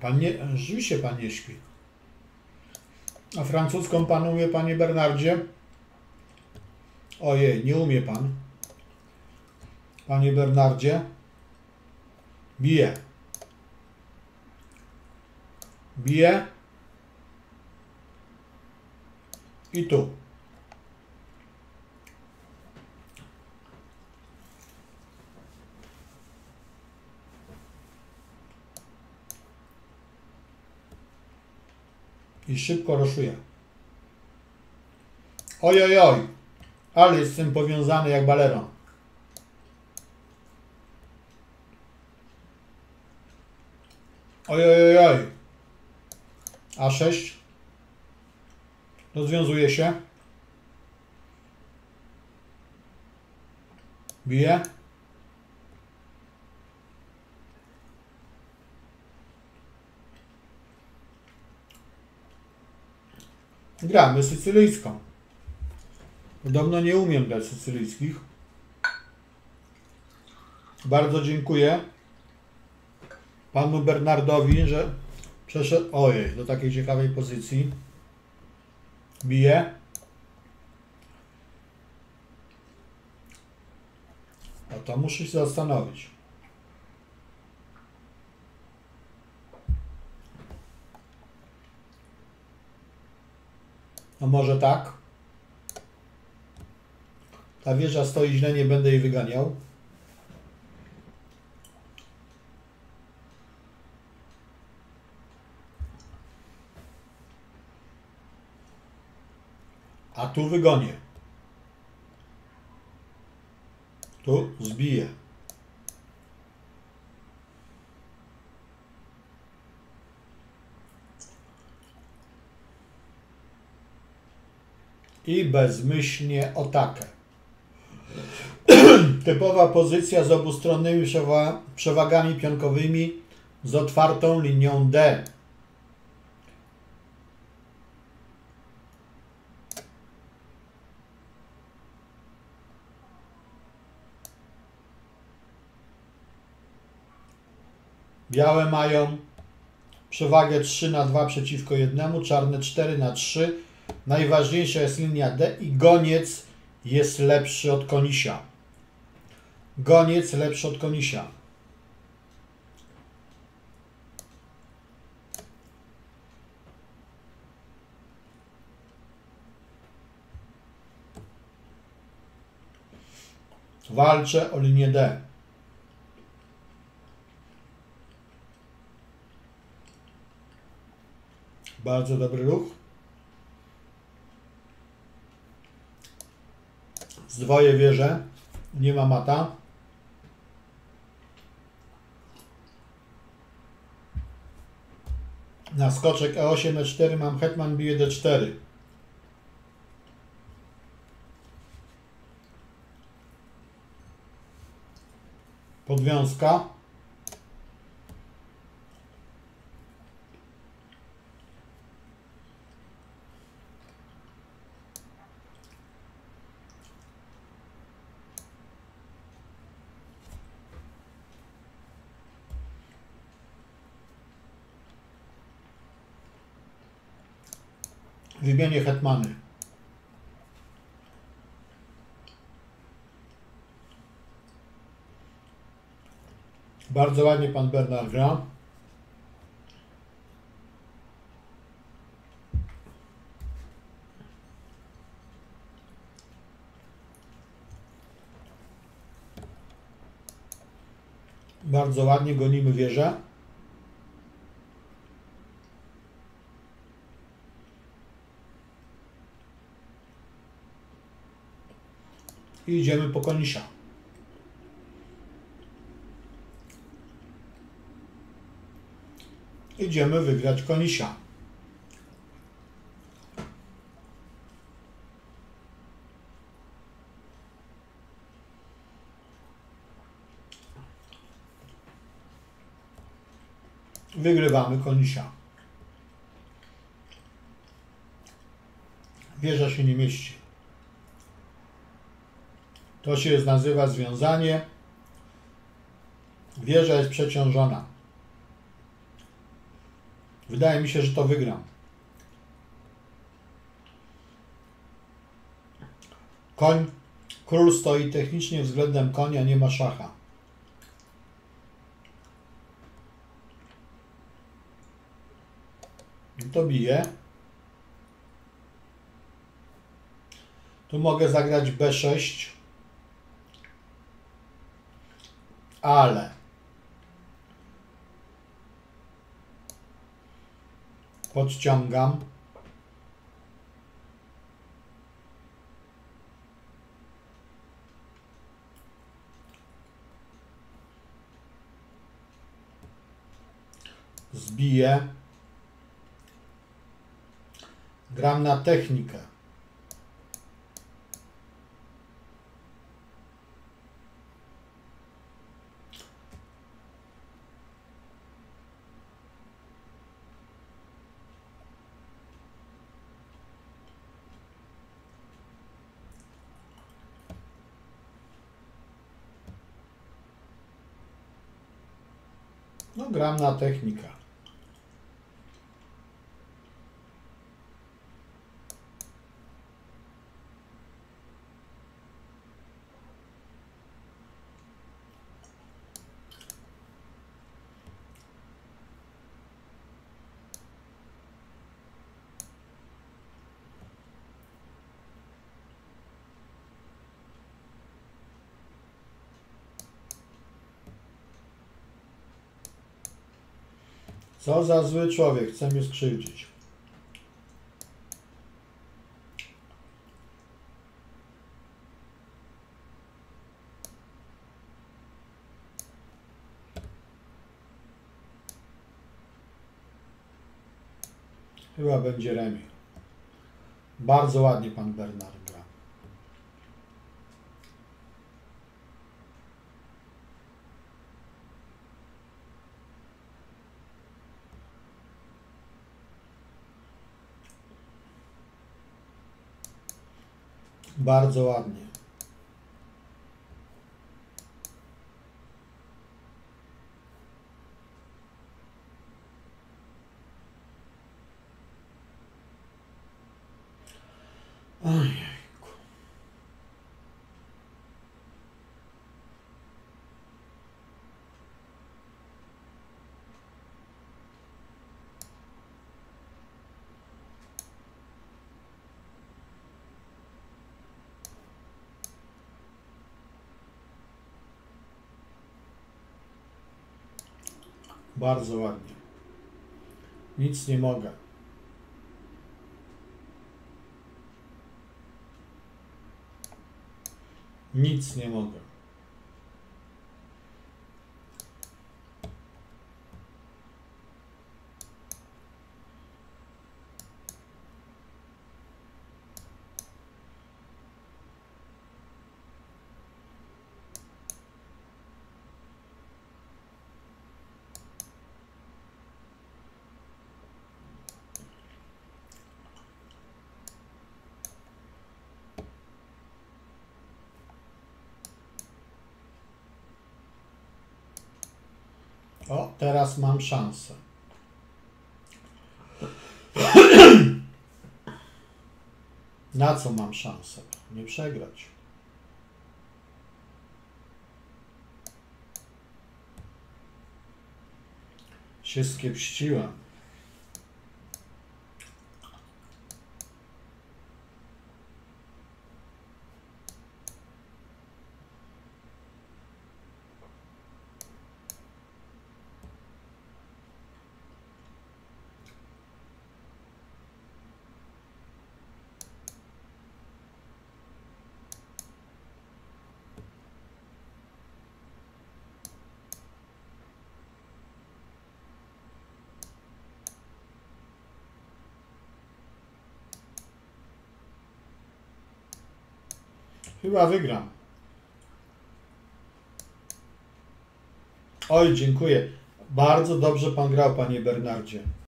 Pan nie, rzeczywiście pan nie śpi. A francuską pan umie, panie Bernardzie? Ojej, nie umie pan. Panie Bernardzie? Bije. Bije. I tu. I szybko roszuje. Oj, oj, oj. Ale jest z tym powiązany jak baleron. Oj, oj, oj, oj. A6. Rozwiązuje się. Bije. Gramy sycylijską. Podobno nie umiem grać sycylijskich. Bardzo dziękuję panu Bernardowi, że przeszedł ojej, do takiej ciekawej pozycji. Bije. A to muszę się zastanowić. A może tak? Ta wieża stoi źle, nie będę jej wyganiał. A tu wygonię. Tu zbiję. I bezmyślnie atakę. Typowa pozycja z obustronnymi przewa przewagami pionkowymi z otwartą linią D. Białe mają przewagę 3 na 2 przeciwko 1, czarne 4 na 3. Najważniejsza jest linia D i goniec jest lepszy od konisia. Goniec lepszy od konisia. Walczę o linię D. Bardzo dobry ruch. Zdwoje wieże. Nie ma mata. Na skoczek E8, E4 mam hetman bije D4. Podwiązka. Wymienię hetmany. Bardzo ładnie pan Bernard gra. Bardzo ładnie gonimy wieżę. I idziemy po konisia. Idziemy wygrać konisia. Wygrywamy konisia. Wieża się nie mieści. To się nazywa związanie. Wieża jest przeciążona. Wydaje mi się, że to wygram. Koń, król stoi technicznie względem konia, nie ma szacha. To bije. Tu mogę zagrać B6. Ale podciągam. Zbiję. Gram na technikę. No, gram na technikę. Co za zły człowiek, chce mnie skrzywdzić. Chyba będzie remi. Bardzo ładnie pan Bernard gra. Bardzo ładnie. Bardzo ładnie. Nic nie mogę. Nic nie mogę. O, teraz mam szansę. Na co mam szansę? Nie przegrać. Się skiepściłem. Chyba wygram. Oj, dziękuję. Bardzo dobrze pan grał, panie Bernardzie.